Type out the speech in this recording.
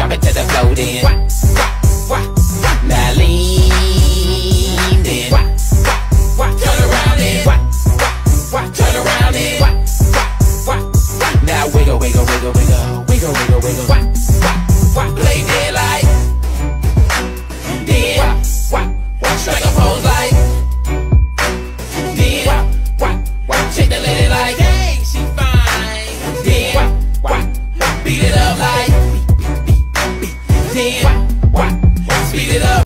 Drop it to the floor then. Now lean in. Turn around then. Turn around then. Now wiggle, wiggle, wiggle, wiggle, wiggle, wiggle, wiggle. Speed it up.